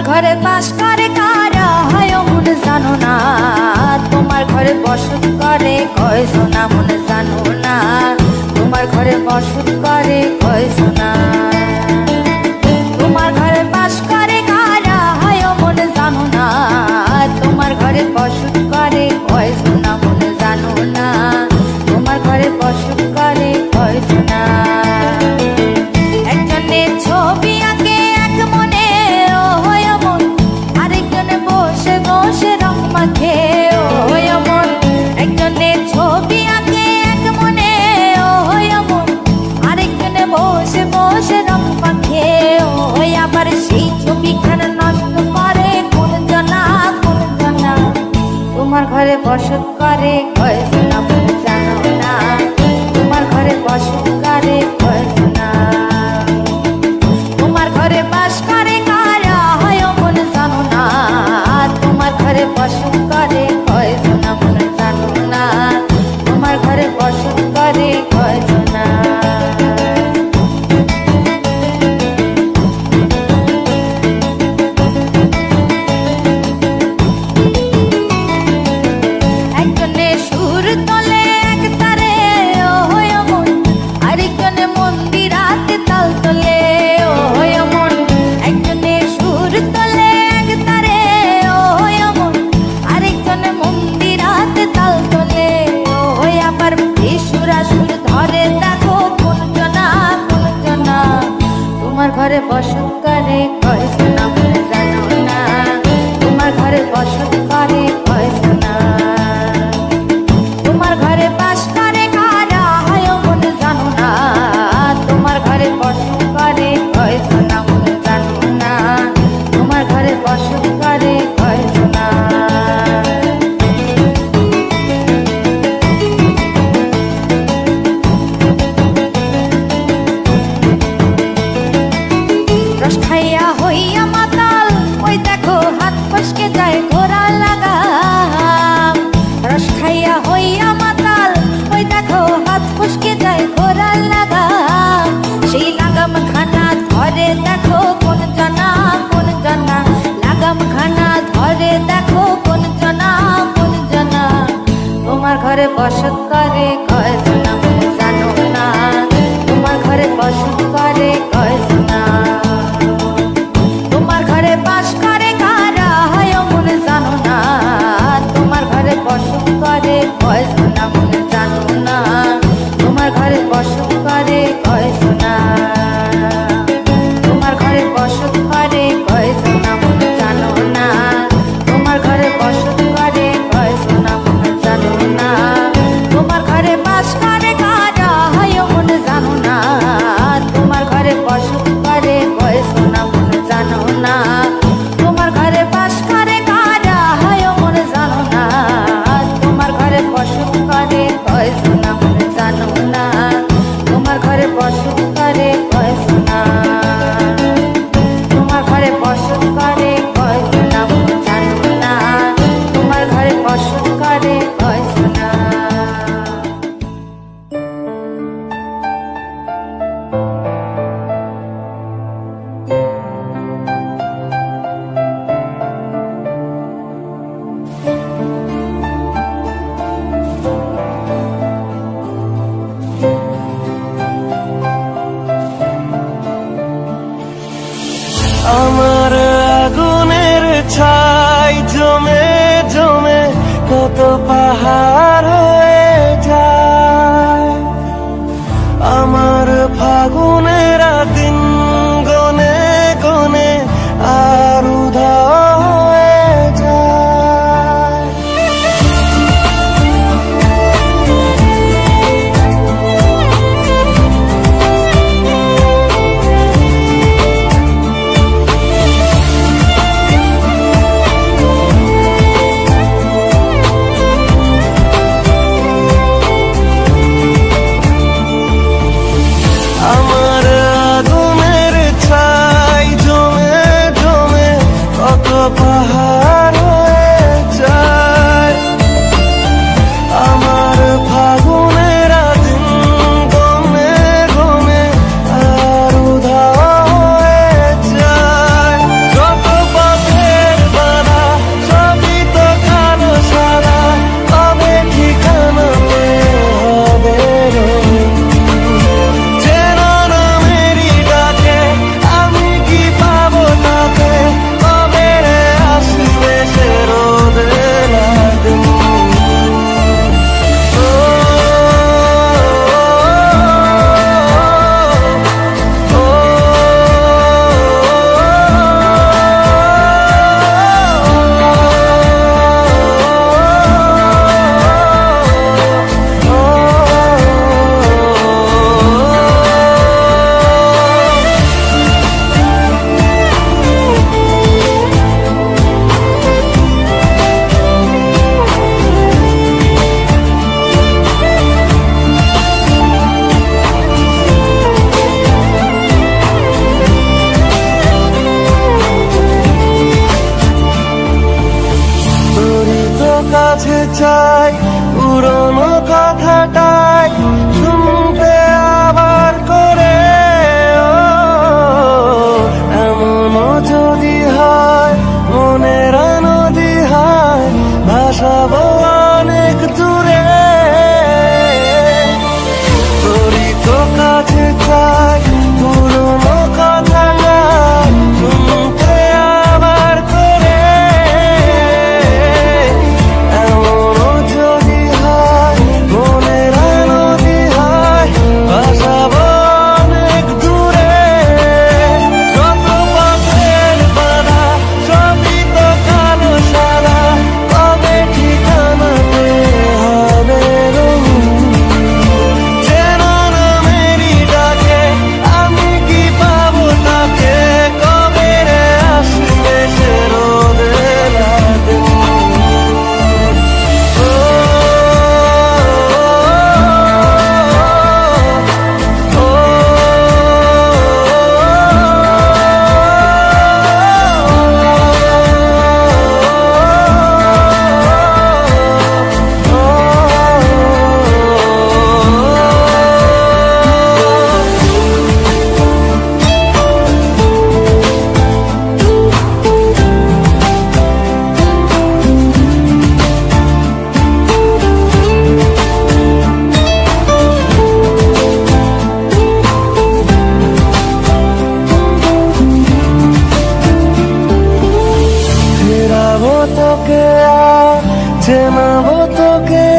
তোমার ঘরে বাস করে কারা? হয় মন জানো না। তোমার ঘরে বসত করে কয় সোনা, মনে জানো না। তোমার ঘরে বসত করে কয় সোনা। ঘরে বসতকালে কয় সোনা বলে ঘরে বসত করে কয় laguna. চেনাবো তোকে